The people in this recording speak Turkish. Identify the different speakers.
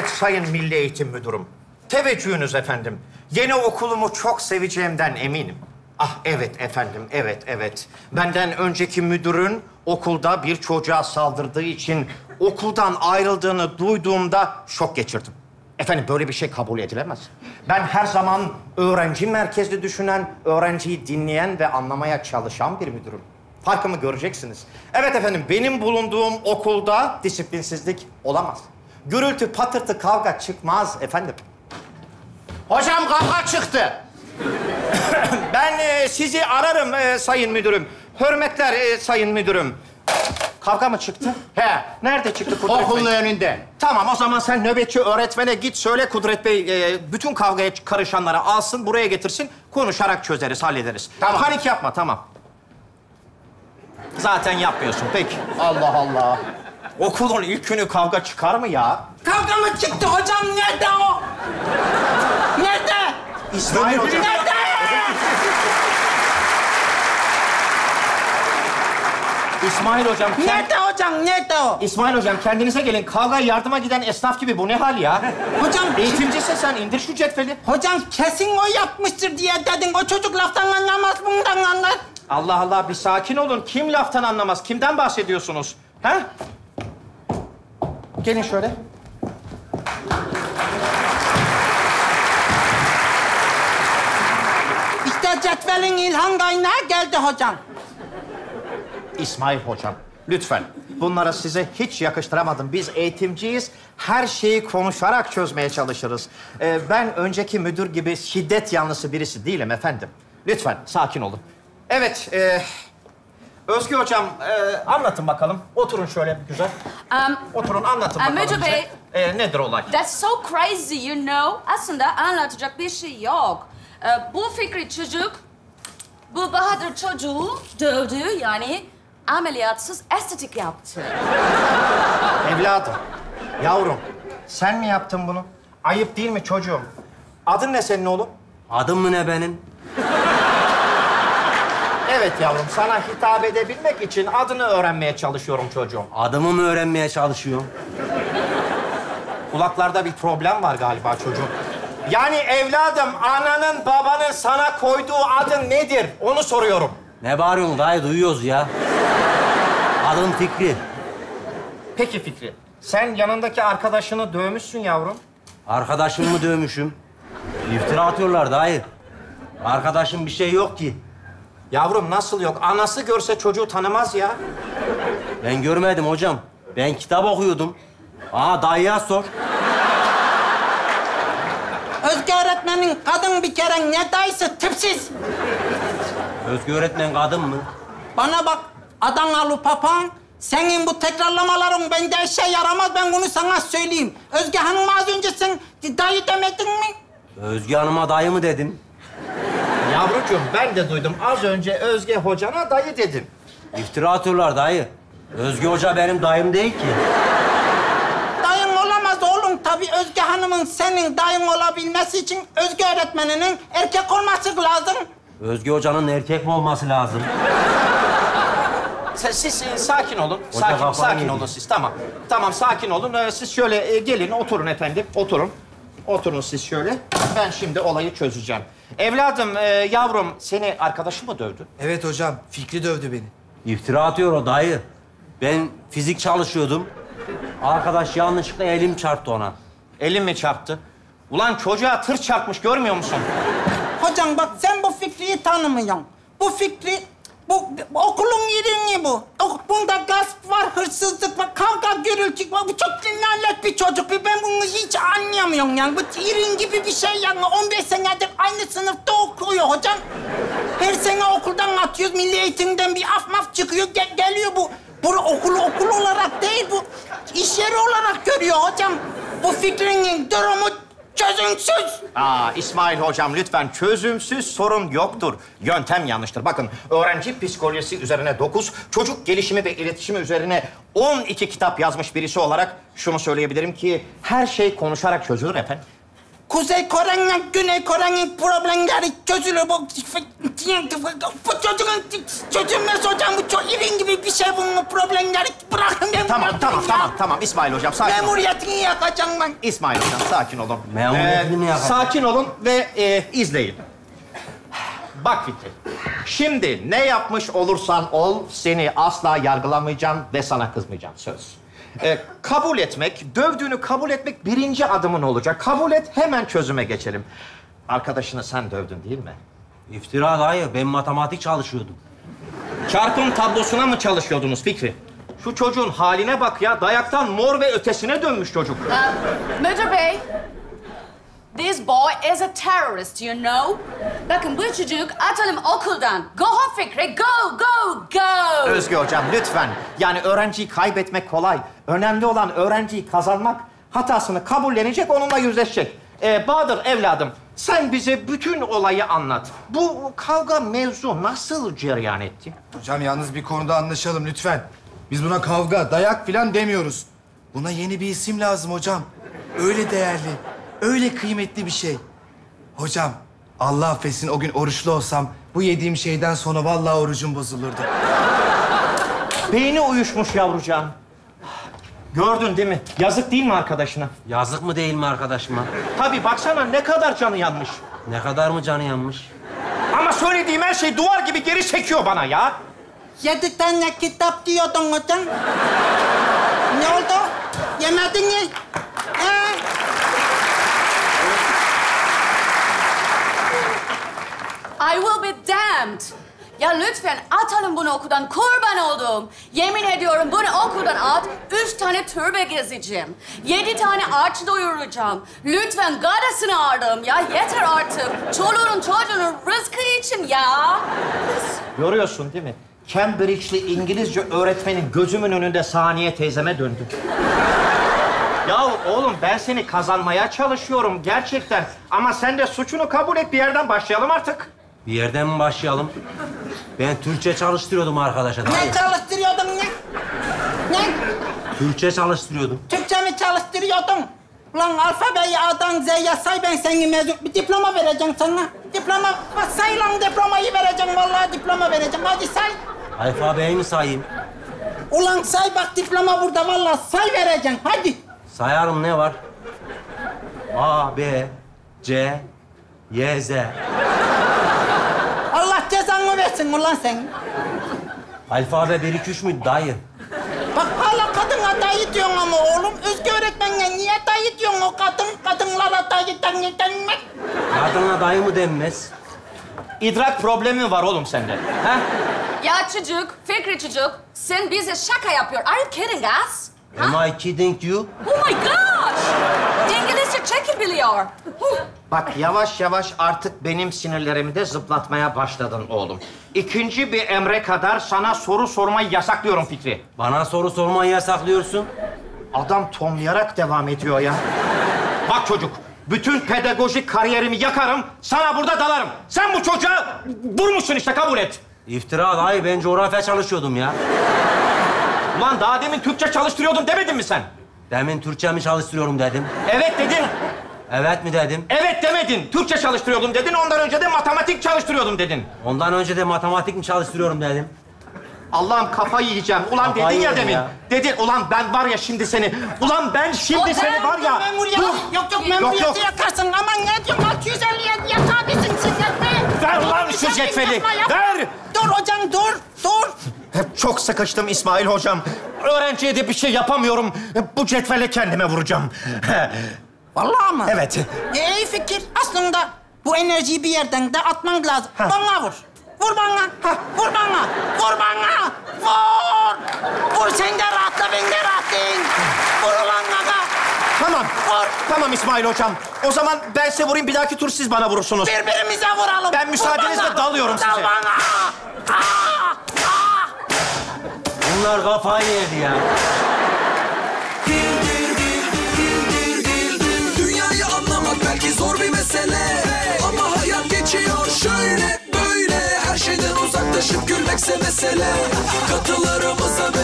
Speaker 1: Evet Sayın Milli Eğitim Müdürüm. Teveccühünüz efendim. Yeni okulumu çok seveceğimden eminim. Ah evet efendim, evet, evet. Benden önceki müdürün okulda bir çocuğa saldırdığı için okuldan ayrıldığını duyduğumda şok geçirdim. Efendim böyle bir şey kabul edilemez. Ben her zaman öğrenci merkezli düşünen, öğrenciyi dinleyen ve anlamaya çalışan bir müdürüm. Farkımı göreceksiniz. Evet efendim, benim bulunduğum okulda disiplinsizlik olamaz. Gürültü, patırtı, kavga çıkmaz efendim. Hocam kavga çıktı. ben e, sizi ararım e, sayın müdürüm. Hürmetler e, sayın müdürüm. Kavga mı çıktı? He. Nerede çıktı Kudret
Speaker 2: Okulun
Speaker 1: Bey?
Speaker 2: önünde.
Speaker 1: Tamam o zaman sen nöbetçi öğretmene git söyle Kudret Bey e, bütün kavgaya karışanları alsın buraya getirsin. Konuşarak çözeriz, hallederiz.
Speaker 2: Tamam.
Speaker 1: Panik yapma tamam. Zaten yapmıyorsun peki.
Speaker 2: Allah Allah.
Speaker 1: Okulun ilk günü kavga çıkar mı ya?
Speaker 3: Kavga mı çıktı hocam? Nerede o? Nerede?
Speaker 1: İsmail hocam.
Speaker 3: Nerede?
Speaker 1: İsmail hocam. kend-
Speaker 3: Nerede hocam? Nerede o?
Speaker 1: İsmail hocam kendinize gelin. Kavgaya yardıma giden esnaf gibi bu ne hal ya?
Speaker 3: Hocam,
Speaker 1: Eğitimcisin sen indir şu cetveli.
Speaker 3: hocam kesin o yapmıştır diye dedin. O çocuk laftan anlamaz, bundan anlar.
Speaker 1: Allah Allah bir sakin olun. Kim laftan anlamaz? Kimden bahsediyorsunuz? Ha? Gelin şöyle.
Speaker 3: İşte cetvelin ilham kaynağı geldi hocam.
Speaker 1: İsmail hocam, lütfen. Bunları size hiç yakıştıramadım. Biz eğitimciyiz. Her şeyi konuşarak çözmeye çalışırız. Ee, ben önceki müdür gibi şiddet yanlısı birisi değilim efendim. Lütfen sakin olun. Evet, e, Özgü hocam e, anlatın bakalım. Oturun şöyle bir güzel.
Speaker 4: Um,
Speaker 1: Oturun anlatın
Speaker 4: Ee,
Speaker 1: bakalım
Speaker 4: Müdür
Speaker 1: bize.
Speaker 4: Bey.
Speaker 1: E, nedir olay?
Speaker 4: that's so crazy, you know. Aslında anlatacak bir şey yok. Ee, bu fikri çocuk, bu Bahadır çocuğu dövdü yani ameliyatsız estetik yaptı.
Speaker 1: Evladım, yavrum sen mi yaptın bunu? Ayıp değil mi çocuğum? Adın ne senin oğlum?
Speaker 5: Adım mı ne benim?
Speaker 1: Evet yavrum, sana hitap edebilmek için adını öğrenmeye çalışıyorum çocuğum.
Speaker 5: Adımı mı öğrenmeye çalışıyorum?
Speaker 1: Kulaklarda bir problem var galiba çocuğum. Yani evladım, ananın, babanın sana koyduğu adın nedir? Onu soruyorum.
Speaker 5: Ne bağırıyorsun dayı duyuyoruz ya. Adım Fikri.
Speaker 1: Peki Fikri, sen yanındaki arkadaşını dövmüşsün yavrum.
Speaker 5: Arkadaşımı dövmüşüm. İftira atıyorlar dayı. Arkadaşım bir şey yok ki.
Speaker 1: Yavrum nasıl yok? Anası görse çocuğu tanımaz ya.
Speaker 5: Ben görmedim hocam. Ben kitap okuyordum. Aa dayıya sor.
Speaker 3: Özge öğretmenin kadın bir kere ne dayısı tipsiz.
Speaker 5: Özgü öğretmen kadın mı?
Speaker 3: Bana bak Adanalı papağan. Senin bu tekrarlamaların bende işe yaramaz. Ben bunu sana söyleyeyim. Özge Hanım az önce sen dayı demedin mi?
Speaker 5: Özgü Hanım'a dayı mı dedim?
Speaker 1: Yavrucuğum ben de duydum. Az önce Özge hocana dayı dedim.
Speaker 5: İftira atıyorlar dayı. Özgü Hoca benim dayım değil ki.
Speaker 3: Dayın olamaz oğlum. Tabii Özge Hanım'ın senin dayın olabilmesi için Özge öğretmeninin erkek olması lazım.
Speaker 5: Özgü Hoca'nın erkek mi olması lazım?
Speaker 1: Siz, siz, e, sakin olun.
Speaker 5: Hoca
Speaker 1: sakin sakin
Speaker 5: yedi.
Speaker 1: olun siz. Tamam. Tamam sakin olun. Ee, siz şöyle e, gelin oturun efendim. Oturun. Oturun siz şöyle. Ben şimdi olayı çözeceğim. Evladım, e, yavrum seni arkadaşın mı dövdü?
Speaker 6: Evet hocam, Fikri dövdü beni.
Speaker 5: İftira atıyor o dayı. Ben fizik çalışıyordum. Arkadaş yanlışlıkla elim çarptı ona.
Speaker 1: Elin mi çarptı? Ulan çocuğa tır çarpmış görmüyor musun?
Speaker 3: Hocam bak sen bu Fikri'yi tanımıyorsun. Bu Fikri, bu, bu okulun yerini bu. O- Bunda gasp var, hırsızlık var, kavga, gürültü var. Bu çok lanet bir çocuk. Ben bunu hiç anlayamıyorum yani. Bu irin gibi bir şey yani. 15 senedir aynı sınıfta okuyor hocam. Her sene okuldan atıyoruz. Milli eğitimden bir af maf çıkıyor. Gel- geliyor bu. Bu okulu okul olarak değil, bu iş yeri olarak görüyor hocam. Bu Fikri'nin durumu çözümsüz.
Speaker 1: Aa İsmail hocam lütfen çözümsüz sorun yoktur. Yöntem yanlıştır. Bakın öğrenci psikolojisi üzerine 9, çocuk gelişimi ve iletişimi üzerine 12 kitap yazmış birisi olarak şunu söyleyebilirim ki her şey konuşarak çözülür efendim.
Speaker 3: Kuzey Kore'nin, Güney Kore'nin problemleri çözülür. Bu, bu çocuğun çözülmez hocam. Bu çok irin gibi bir şey bunun problemleri. Bırakın ben
Speaker 1: Tamam, tamam,
Speaker 3: ya.
Speaker 1: tamam, tamam. İsmail hocam sakin olun.
Speaker 3: Memuriyetini yakacağım ben.
Speaker 1: İsmail hocam sakin olun.
Speaker 5: Memuriyetini mi yakacak?
Speaker 1: Sakin olun ve e, izleyin. Bak Fikri. Şimdi ne yapmış olursan ol seni asla yargılamayacağım ve sana kızmayacağım söz. E, kabul etmek, dövdüğünü kabul etmek birinci adımın olacak. Kabul et hemen çözüme geçelim. Arkadaşını sen dövdün değil mi?
Speaker 5: İftira dayı. Ben matematik çalışıyordum.
Speaker 1: Çarpım tablosuna mı çalışıyordunuz Fikri? Şu çocuğun haline bak ya. Dayaktan mor ve ötesine dönmüş çocuk.
Speaker 4: Ee, Müdür bey, this boy is a terrorist, you know. Bakın bu çocuk atalım okuldan. Go home Fikri, go, go, go.
Speaker 1: Özge hocam lütfen. Yani öğrenciyi kaybetmek kolay. Önemli olan öğrenciyi kazanmak. Hatasını kabullenecek, onunla yüzleşecek. Ee, Bahadır evladım, sen bize bütün olayı anlat. Bu kavga mevzu nasıl cereyan etti?
Speaker 6: Hocam yalnız bir konuda anlaşalım lütfen. Biz buna kavga, dayak filan demiyoruz. Buna yeni bir isim lazım hocam. Öyle değerli, öyle kıymetli bir şey. Hocam, Allah affetsin o gün oruçlu olsam bu yediğim şeyden sonra vallahi orucum bozulurdu.
Speaker 1: Beyni uyuşmuş yavrucağım. Gördün değil mi? Yazık değil mi arkadaşına?
Speaker 5: Yazık mı değil mi arkadaşıma?
Speaker 1: Tabii baksana ne kadar canı yanmış.
Speaker 5: Ne kadar mı canı yanmış?
Speaker 1: Ama söylediğim her şey duvar gibi geri çekiyor bana ya.
Speaker 3: Yedi tane kitap diyordun hocam. ne oldu? Yemedin mi? Ha?
Speaker 4: I will be damned. Ya lütfen atalım bunu okuldan. Kurban oldum. Yemin ediyorum bunu okuldan at. Üç tane türbe gezeceğim. Yedi tane ağaç doyuracağım. Lütfen gadasını aradım ya. Yeter artık. Çoluğun çocuğunun rızkı için ya.
Speaker 1: Görüyorsun değil mi? Cambridge'li İngilizce öğretmenin gözümün önünde Saniye teyzeme döndü. ya oğlum ben seni kazanmaya çalışıyorum gerçekten. Ama sen de suçunu kabul et bir yerden başlayalım artık.
Speaker 5: Bir yerden mi başlayalım? Ben Türkçe çalıştırıyordum arkadaşa
Speaker 3: Ne
Speaker 5: dayı.
Speaker 3: çalıştırıyordun ne? Ne?
Speaker 5: Türkçe çalıştırıyordum.
Speaker 3: Türkçe mi çalıştırıyordun? Ulan alfabeyi A'dan Z'ye say ben seni mezun... Bir diploma vereceğim sana. Diploma... Bak say lan diplomayı vereceğim. Vallahi diploma vereceğim. Hadi say.
Speaker 5: Alfabeyi mi sayayım?
Speaker 3: Ulan say bak diploma burada vallahi say vereceğim. Hadi.
Speaker 5: Sayarım ne var? A, B, C, Y, Z.
Speaker 3: Versin ulan sen.
Speaker 5: Alfabe 1, 2, 3 müydü dayı?
Speaker 3: Bak hala kadına dayı diyorsun ama oğlum. Özgü öğretmenle niye dayı diyorsun o kadın? Kadınlara dayı denmek.
Speaker 5: Kadına dayı mı denmez?
Speaker 1: İdrak problemi var oğlum sende. Ha?
Speaker 4: Ya çocuk, Fikri çocuk. Sen bize şaka yapıyor. Are you kidding us?
Speaker 5: Am I kidding you?
Speaker 4: Oh my gosh! İngilizce çekil biliyor.
Speaker 1: Bak yavaş yavaş artık benim sinirlerimi de zıplatmaya başladın oğlum. İkinci bir emre kadar sana soru sormayı yasaklıyorum Fikri.
Speaker 5: Bana soru sormayı yasaklıyorsun.
Speaker 1: Adam tomlayarak devam ediyor ya. Bak çocuk, bütün pedagojik kariyerimi yakarım, sana burada dalarım. Sen bu çocuğa vurmuşsun işte, kabul et.
Speaker 5: İftira dayı, ben coğrafya çalışıyordum ya.
Speaker 1: Ulan daha demin Türkçe çalıştırıyordum demedin mi sen?
Speaker 5: Demin Türkçe mi çalıştırıyorum dedim.
Speaker 1: Evet dedin.
Speaker 5: Evet mi dedim.
Speaker 1: Evet demedin. Türkçe çalıştırıyordum dedin. Ondan önce de matematik çalıştırıyordum dedin.
Speaker 5: Ondan önce de matematik mi çalıştırıyorum dedim.
Speaker 1: Allah'ım kafayı yiyeceğim. Ulan
Speaker 5: Kafayı
Speaker 1: dedin ya
Speaker 5: yedim
Speaker 1: demin.
Speaker 5: ya.
Speaker 1: Dedin ulan ben var ya şimdi seni. Ulan ben şimdi
Speaker 4: O
Speaker 1: seni var ya.
Speaker 3: Memuriyet.
Speaker 1: Dur.
Speaker 3: Yok yok memuriyeti
Speaker 1: yok.
Speaker 3: yakarsın. Aman ne diyorsun? 650'ye yakabilirsin şirketme.
Speaker 1: Ver ulan şu cetveli. Ver.
Speaker 3: Dur hocam dur. Dur.
Speaker 1: Hep çok sıkıştım İsmail hocam. Öğrenciye de bir şey yapamıyorum. Bu cetvele kendime vuracağım.
Speaker 3: Vallahi mı?
Speaker 1: evet.
Speaker 3: E, iyi fikir. Aslında bu enerjiyi bir yerden de atman lazım. Bana vur. Vur bana. Ha, vur bana. Vur bana. Vur. Vur sen de rahatla ben de rahatlayayım. Vur ulan bana.
Speaker 1: Tamam.
Speaker 3: Vur.
Speaker 1: Tamam İsmail hocam. O zaman ben size vurayım. Bir dahaki tur siz bana vurursunuz.
Speaker 3: Birbirimize vuralım.
Speaker 1: Ben müsaadenizle
Speaker 3: Vur bana.
Speaker 1: dalıyorum
Speaker 3: Dal
Speaker 1: size.
Speaker 3: bana. Aa, aa.
Speaker 5: Bunlar kafayı yedi ya.
Speaker 2: Şöyle böyle. Her şeyden uzaklaşıp gülmekse mesele. Katılarımıza